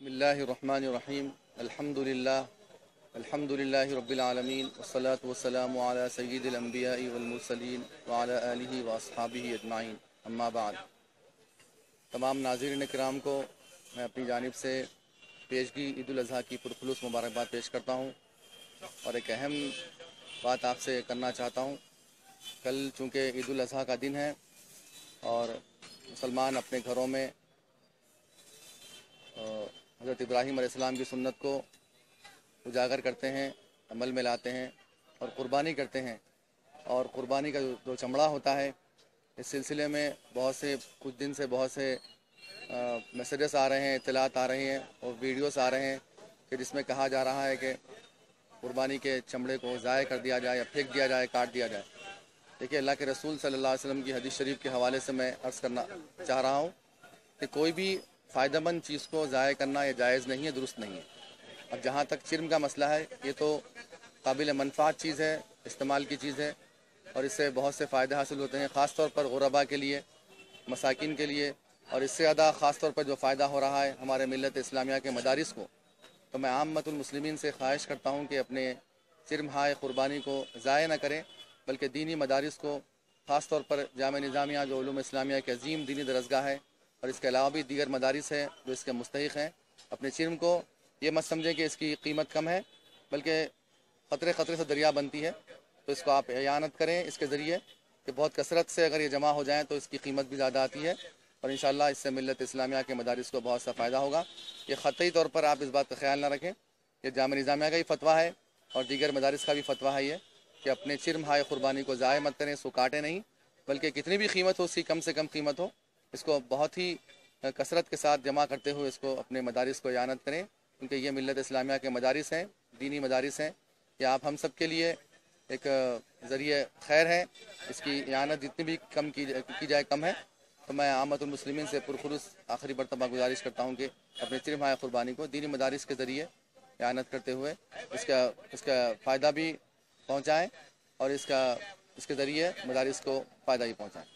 بسم اللہ الرحمن الرحیم. الحمد للہ. الحمد للہ رب العالمین. والصلاة والسلام على سید الانبیاء والمرسلین وعلى آلہ واصحابہ اجمعین. اما بعد. تمام ناظرین کرام کو میں اپنی جانب سے پیشگی عید الاضحیٰ کی پرخلوص مبارکباد پیش کرتا ہوں اور ایک اہم بات آپ سے کرنا چاہتا ہوں. کل چونکہ عید الاضحیٰ کا دن ہے اور مسلمان اپنے گھروں میں حضرت ابراہیم علیہ السلام کی سنت کو اجاگر کرتے ہیں، عمل میں لاتے ہیں اور قربانی کرتے ہیں۔ اور قربانی کا جو چمڑا ہوتا ہے، اس سلسلے میں بہت سے کچھ دن سے بہت سے میسیجز آ رہے ہیں، اطلاعات آ رہی ہیں اور ویڈیوز آ رہے ہیں کہ جس میں کہا جا رہا ہے کہ قربانی کے چمڑے کو ضائع کر دیا جائے یا پھینک دیا جائے، کاٹ دیا جائے۔ دیکھیے، اللہ کے رسول صلی اللہ علیہ وسلم کی حدیث شریف کے حوالے سے میں عرض کرنا چاہ رہا ہوں کہ کوئی بھی فائدہ مند چیز کو ضائع کرنا یہ جائز نہیں ہے، درست نہیں ہے۔ اب جہاں تک چرم کا مسئلہ ہے، یہ تو قابل منفعت چیز ہے، استعمال کی چیز ہے، اور اس سے بہت سے فائدے حاصل ہوتے ہیں، خاص طور پر غربا کے لیے، مساکین کے لیے، اور اس سے زیادہ خاص طور پر جو فائدہ ہو رہا ہے ہمارے ملت اسلامیہ کے مدارس کو۔ تو میں عام مت المسلمین سے خواہش کرتا ہوں کہ اپنے چرم ہائے قربانی کو ضائع نہ کریں، بلکہ دینی مدارس کو، خاص طور پر جامع نظامیہ جو علوم اسلامیہ کے عظیم دینی درسگاہ ہے اور اس کے علاوہ بھی دیگر مدارس ہیں جو اس کے مستحق ہیں۔ اپنے چرم کو یہ مت سمجھیں کہ اس کی قیمت کم ہے، بلکہ خطرے خطرے سے دریا بنتی ہے۔ تو اس کو آپ اعانت کریں اس کے ذریعے کہ بہت کثرت سے اگر یہ جمع ہو جائیں تو اس کی قیمت بھی زیادہ آتی ہے۔ اور انشاءاللہ اس سے ملت اسلامیہ کے مدارس کو بہت سا فائدہ ہوگا۔ یہ خطی طور پر آپ اس بات کا خیال نہ رکھیں۔ کہ جامع نظامیہ کا ہی فتویٰ ہے اور دیگر مدارس کا بھی فتویٰ ہے یہ کہ اپنے چرم ہائے قربانی کو ضائع مت کریں اس کو کاٹیں نہیں، بلکہ کتنی بھی قیمت ہو، اس کی کم سے کم قیمت ہو۔ اس کو بہت ہی کثرت کے ساتھ جمع کرتے ہوئے اس کو اپنے مدارس کو اعانت کریں۔ کیونکہ یہ ملت اسلامیہ کے مدارس ہیں، دینی مدارس ہیں۔ یہ آپ ہم سب کے لیے ایک ذریعہ خیر ہے اس کی اعانت جتنی بھی کم کی جائے کم ہے۔ تو میں آمد المسلمین سے پرخلوص آخری مرتبہ گزارش کرتا ہوں کہ اپنے چرم قربانی کو دینی مدارس کے ذریعے اعانت کرتے ہوئے اس کا اس کا فائدہ بھی پہنچائیں اور اس کا، اس کے ذریعے مدارس کو فائدہ ہی پہنچائیں۔